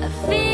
I feel